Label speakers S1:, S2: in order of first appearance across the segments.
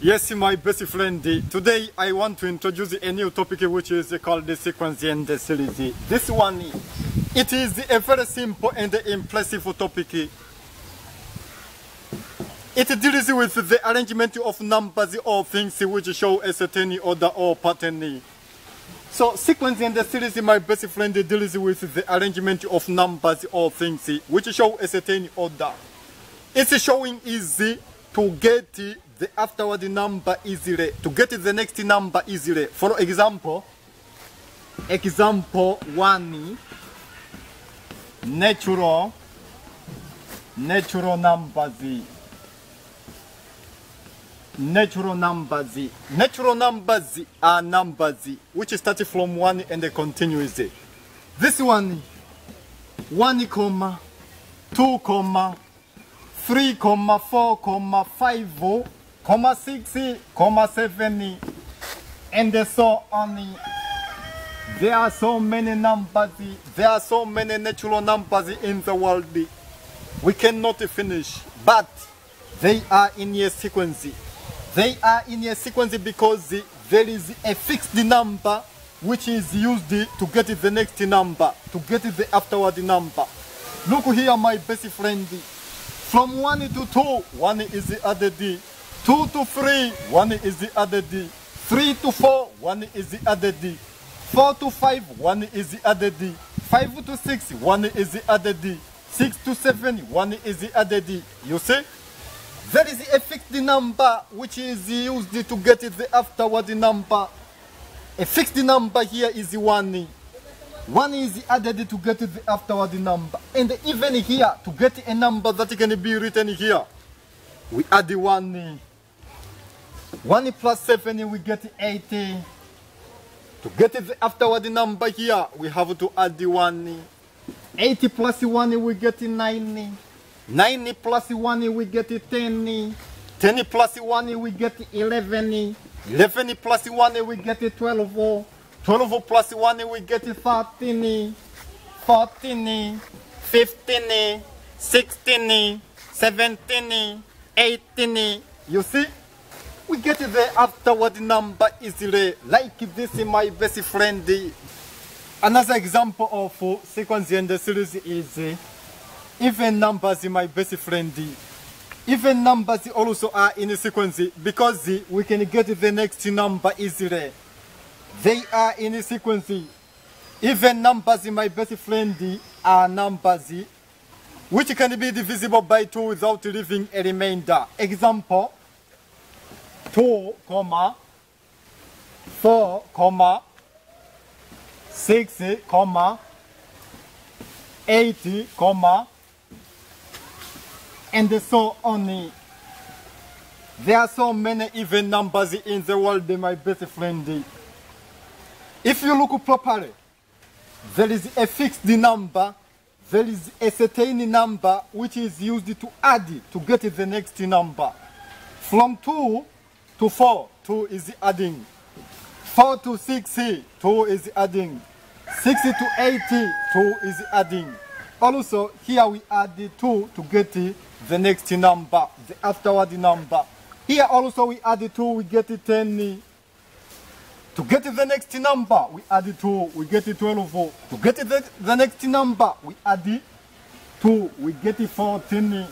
S1: Yes, my best friend. Today I want to introduce a new topic which is called the sequence and the series. This one, it is a very simple and impressive topic. It deals with the arrangement of numbers or things which show a certain order or pattern. So sequence and the series, my best friend, deals with the arrangement of numbers or things which show a certain order. It's showing easy to get the afterward number easily, to get the next number easily. For example, example one, natural, natural numbers. Natural numbers. Natural numbers are numbers which start from one and continues. This one, one comma, two comma, 3, 4, 5, comma 6, comma 7, and so on. There are so many numbers, there are so many natural numbers in the world. We cannot finish, but they are in a sequence. They are in a sequence because there is a fixed number which is used to get the next number, to get the afterward number. Look here, my best friend. From 1 to 2, 1 is the other D. 2 to 3, 1 is the other D. 3 to 4, 1 is the other D. 4 to 5, 1 is the other D. 5 to 6, 1 is the other D. 6 to 7, 1 is the other D. You see? There is a fixed number which is used to get the afterward number. A fixed number here is 1. One is added to get the afterward number. And even here, to get a number that can be written here, we add one. 1 plus 7, we get 80. To get the afterward number here, we have to add the 1. 80 plus 1, we get 9. 9 plus 1, we get 10. 10 plus 1, we get 11. 11 plus 1, we get 12. 12 plus 1 we get 13, 14, 15, 16, 17, 18. You see? We get the afterward number easily, like this in my best friend. Another example of sequence and the series is even numbers, in my best friend. Even numbers also are in a sequence because we can get the next number easily. They are in a sequence. Even numbers, in my best friend, are numbers which can be divisible by 2 without leaving a remainder. Example, 2, comma, 4, comma, 6, comma, 8, comma, and so on. There are so many even numbers in the world, my best friend. If you look properly, there is a fixed number, there is a certain number which is used to add to get the next number. From 2 to 4, 2 is adding. 4 to 6, 2 is adding. 6 to 8, 2 is adding. Also, here we add 2 to get the next number, the afterward number. Here also we add 2, we get 10. To get the next number, we add 2, we get 12. To get the, the next number, we add 2, we get 14.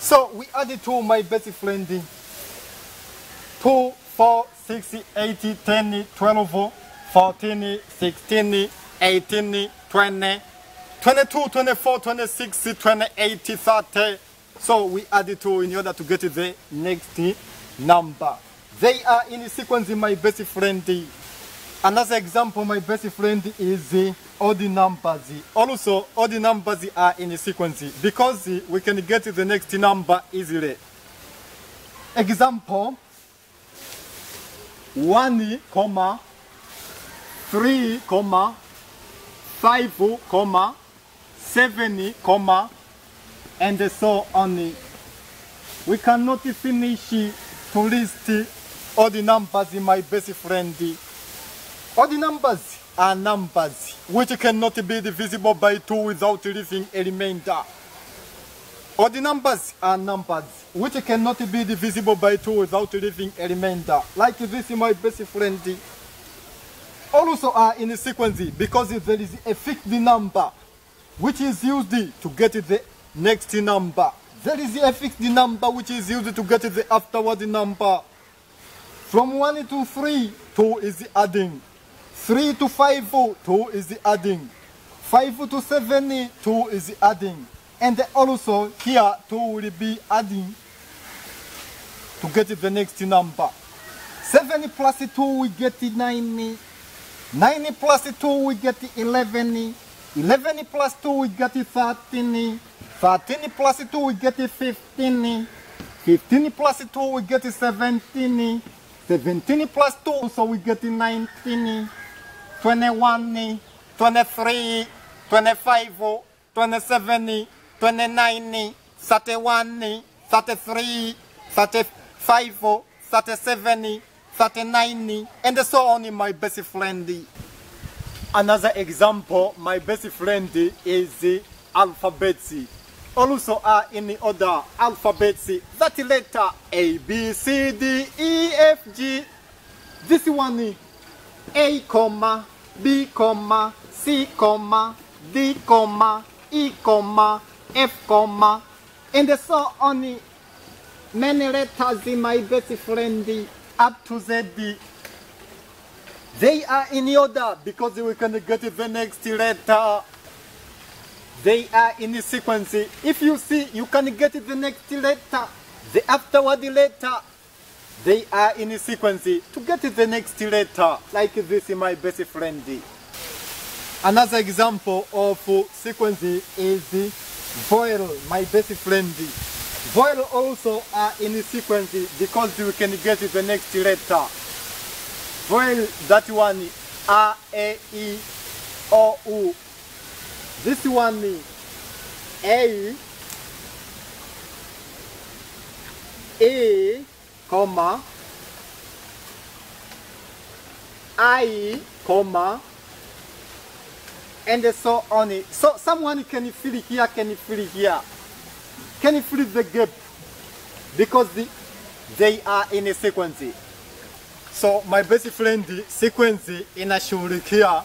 S1: So we add 2, my best friend. 2, 4, 6, 8, 10, 12, 14, 16, 18, 20, 22, 24, 26, 28, 30. So we add 2 in order to get the next number. They are in sequence, my best friend. Another example, my best friend, is the odd numbers. Also, odd numbers are in sequence because we can get the next number easily. Example, 1, comma, 3, comma, 5, comma, 7, comma, and so on. We cannot finish to list all the numbers in my best friend. All the numbers are numbers which cannot be divisible by 2 without leaving a remainder. All the numbers are numbers which cannot be divisible by 2 without leaving a remainder. Like this, my best friend. Also are in sequence because there is a fixed number which is used to get the next number. There is a fixed number which is used to get the afterward number. From 1 to 3, 2 is the adding. 3 to 5, 2 is the adding. 5 to 7, 2 is the adding. And also here 2 will be adding to get the next number. 7 plus 2 we get 9. 9 plus 2 we get 11. 11 plus 2 we get 13. 13 plus 2 we get 15. 15 plus 2 we get 17. 17 plus 2 so we get 19. 21, 23, 25, 27, 29, 31, 33, 35, 37, 39, and so on, my best friend. Another example, my best friend is the alphabets. Also are in the order alphabets. That letter A, B, C, D, E, F, G. This one A, comma, B, comma, C, comma, D, comma, E, comma, F, comma, and so on. Many letters in my best friend up to Z. They are in order because we can get the next letter. They are in the sequence. If you see, you can get the next letter, the afterward letter. They are in the sequence to get the next letter, like this, my best friend. Another example of sequence is voil, my best friend. Voil also are in the sequence because you can get the next letter. Voil, that one, A, A, E, O, U. This one, A, A, comma, I, comma, and so on. it. So someone can fill here, can fill here, can you fill the gap because the, they are in a sequence. So my best friend, the sequence inashughulikia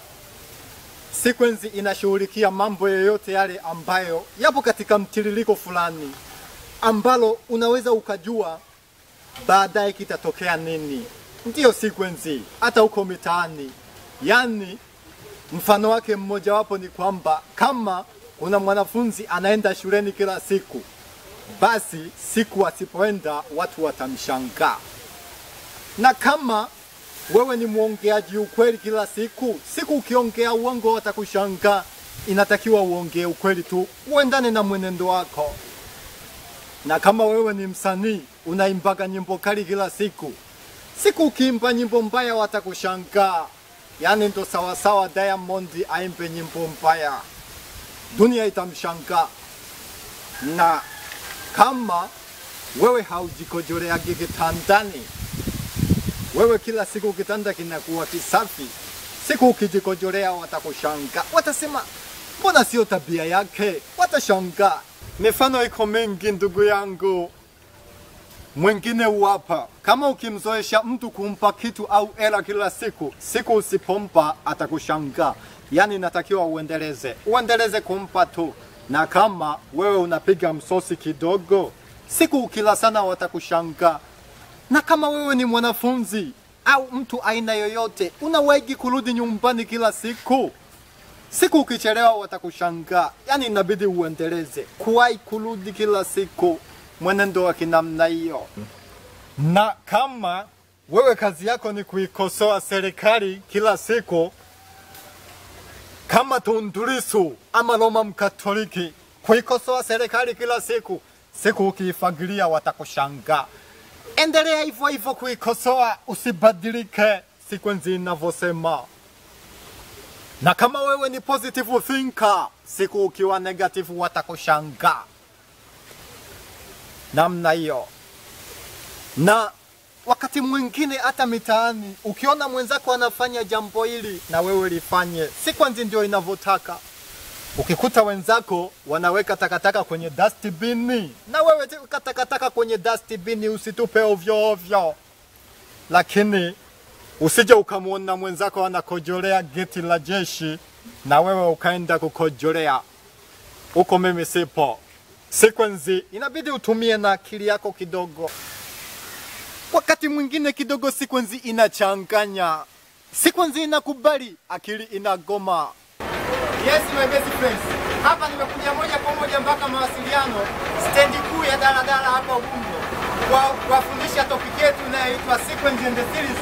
S1: sequence inashughulikia mambo yoyote yale ambayo yapo katika mtiririko fulani ambalo unaweza ukajua baadaye kitatokea nini. Ndiyo sequence hata huko mitaani. Yaani mfano wake mmojawapo ni kwamba kama kuna mwanafunzi anaenda shuleni kila siku, basi siku asipoenda watu watamshangaa na kama wewe ni mwongeaji ukweli kila siku, siku ukiongea uongo watakushangaa. Inatakiwa uongee ukweli tu, uendane na mwenendo wako. Na kama wewe ni msanii unaimbaga nyimbo kali kila siku, siku ukiimba nyimbo mbaya watakushangaa. Yaani ndo sawasawa Diamond aimbe nyimbo mbaya, dunia itamshangaa. Na kama wewe haujikojoleagi kitandani wewe kila siku kitanda kinakuwa kisafi, siku ukijikojolea watakushanga, watasema mbona sio tabia yake, watashanga. Mifano iko mingi ndugu yangu. Mwingine uwapa, kama ukimzoesha mtu kumpa kitu au ela kila siku, siku usipompa atakushanga. Yaani natakiwa uendeleze, uendeleze kumpa tu, na kama wewe unapiga msosi kidogo, siku ukila sana watakushangaa na kama wewe ni mwanafunzi au mtu aina yoyote, unawahi kurudi nyumbani kila siku, siku ukichelewa watakushangaa. Yani inabidi uendeleze kuwahi kurudi kila siku, mwenendo wa kinamna hiyo. Na kama wewe kazi yako ni kuikosoa serikali kila siku, kama Tundu Lissu ama Roma Mkatoliki, kuikosoa serikali kila siku, siku ukiifagilia watakushangaa. Endelea hivyo hivyo kuikosoa, usibadilike sequence inavyosema. Na kama wewe ni positive thinker, siku ukiwa negative watakushangaa namna hiyo. Na wakati mwingine hata mitaani, ukiona mwenzako anafanya jambo hili na wewe lifanye, sequence ndio inavyotaka. Ukikuta wenzako wanaweka takataka kwenye dustbin, na wewe weka takataka kwenye dustbin, usitupe ovyo ovyo. Lakini usije ukamwona mwenzako anakojolea geti la jeshi na wewe ukaenda kukojolea huko. Mimi sipo. Sequence inabidi utumie na akili yako kidogo. Wakati mwingine kidogo sequence inachanganya, sequence inakubali, akili inagoma. Yes, my best friends. Hapa nimekuja moja kwa moja mpaka mawasiliano stendi kuu ya daladala hapa Ubungo kuwafundisha topic yetu inayoitwa sequence and series,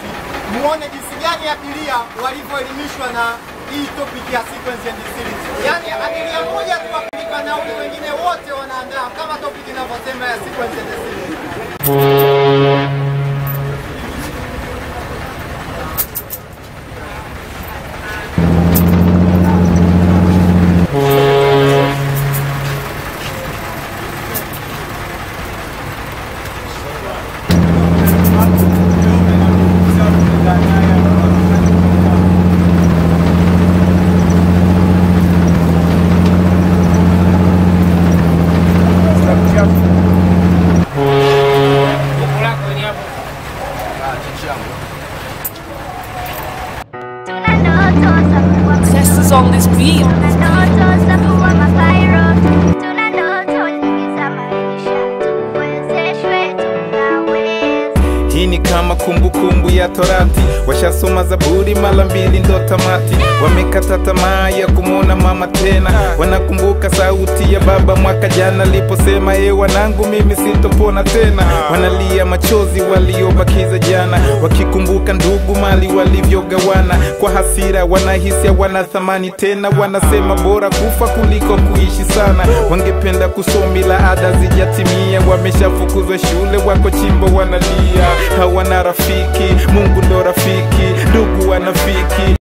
S1: muone jinsi gani abiria walivyoelimishwa na hii topic ya sequence and series. Yaani abiria moja tu wakilipa nauli, wengine wote wanaandaa kama topic inavyosema ya sequence and series.
S2: On this beat.
S3: Kumbukumbu kumbu ya Torati, washasoma Zaburi mara mbili ndo tamati. Wamekata tamaa ya kumwona mama tena, wanakumbuka sauti ya baba mwaka jana aliposema, e wanangu, mimi sitopona tena. Wanalia machozi waliobakiza jana, wakikumbuka ndugu mali walivyogawana. Kwa hasira wanahisia wanathamani tena, wanasema bora kufa kuliko kuishi sana. Wangependa kusomila ada zijatimia, wameshafukuzwa shule, wako chimbo wanalia, hawana rafiki. Mungu ndo rafiki, ndugu wanafiki